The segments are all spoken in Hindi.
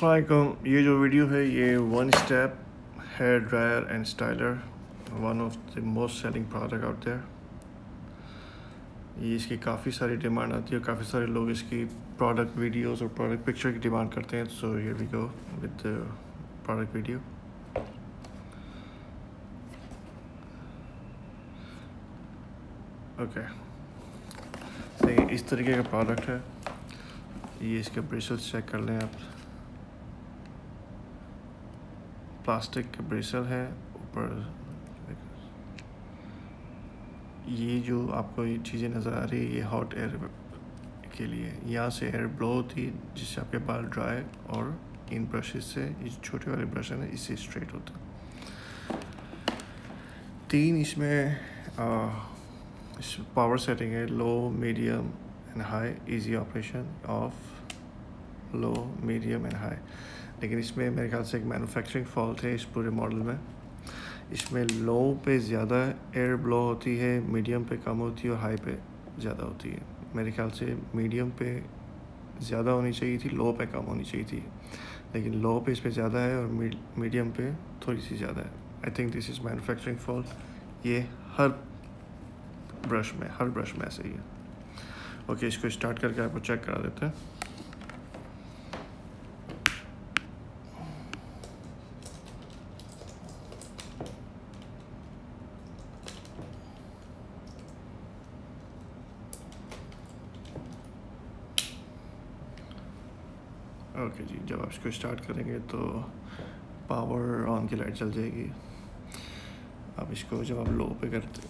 असलम ये जो वीडियो है, ये one step hair dryer and styler one of the most selling product out there ये इसकी काफ़ी सारी डिमांड आती है काफ़ी सारे लोग इसकी प्रोडक्ट वीडियोस और प्रोडक्ट पिक्चर की डिमांड करते हैं. So here we go with product video okay इस तरीके का प्रोडक्ट है. ये इसके ब्रेसल्स चेक कर लें आप. प्लास्टिक के ब्रेसल है, ऊपर ये जो आपको ये चीज़ें नज़र आ रही है, ये हॉट एयर के लिए। यहाँ से एयर ब्लो होती है, जिससे आपके बाल ड्राई और इन ब्रशेस से ये छोटे वाले ब्रश है इससे स्ट्रेट होता तीन इसमें पावर सेटिंग है low medium and high easy operation of low medium and high लेकिन इसमें मेरे ख्याल से एक मैन्युफैक्चरिंग फॉल्ट है इस पूरे मॉडल में। इसमें लो पे ज़्यादा एयर ब्लो होती है मीडियम पे कम होती है और हाई पे ज़्यादा होती है। मेरे ख्याल से मीडियम पे ज़्यादा होनी चाहिए थी लो पे कम होनी चाहिए थी। लेकिन लो पे इस पर ज़्यादा है और मीडियम पे थोड़ी सी ज़्यादा है। I think this is manufacturing fault ये हर ब्रश में हर ब्रश में ऐसे ही है। ओके okay, इसको स्टार्ट करके आपको चेक करा देते हैं। ओके okay जी, जब आप इसको स्टार्ट करेंगे तो पावर ऑन की लाइट चल जाएगी। अब इसको जब आप लो पे करते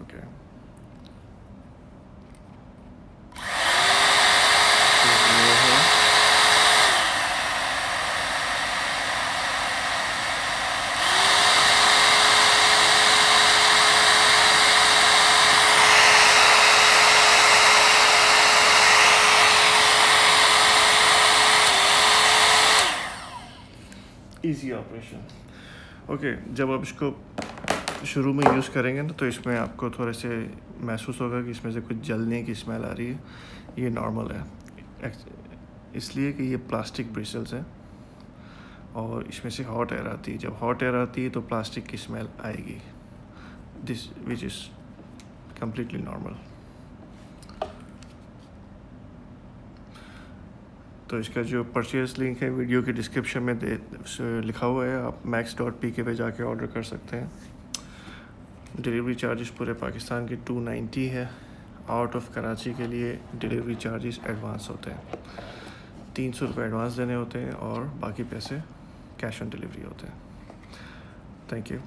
ओके। इजी ऑपरेशन ओके जब आप इसको शुरू में यूज़ करेंगे ना तो इसमें आपको थोड़े से महसूस होगा कि इसमें से कुछ जलने की स्मेल आ रही है। ये नॉर्मल है। इसलिए कि ये प्लास्टिक ब्रिसल्स हैं। और इसमें से हॉट एयर आती है। जब हॉट एयर आती है तो प्लास्टिक की स्मेल आएगी। This which is completely normal तो इसका जो परचेज लिंक है वीडियो के डिस्क्रिप्शन में दे लिखा हुआ है। आप मैक्स डॉट पी के पे जाके ऑर्डर कर सकते हैं। डिलीवरी चार्जेस पूरे पाकिस्तान के टू नाइन्टी है। आउट ऑफ़ कराची के लिए डिलीवरी चार्जेस एडवांस होते हैं। तीन सौ रुपये एडवांस देने होते हैं और बाकी पैसे कैश ऑन डिलीवरी होते हैं। Thank you